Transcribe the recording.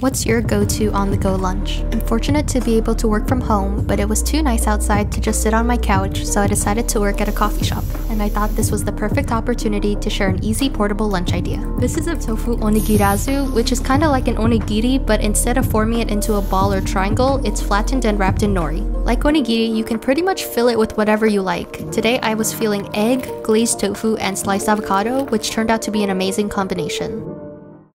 What's your go-to on-the-go lunch? I'm fortunate to be able to work from home, but it was too nice outside to just sit on my couch, so I decided to work at a coffee shop. And I thought this was the perfect opportunity to share an easy portable lunch idea. This is a tofu onigirazu, which is kind of like an onigiri, but instead of forming it into a ball or triangle, it's flattened and wrapped in nori. Like onigiri, you can pretty much fill it with whatever you like. Today I was feeling egg, glazed tofu, and sliced avocado, which turned out to be an amazing combination.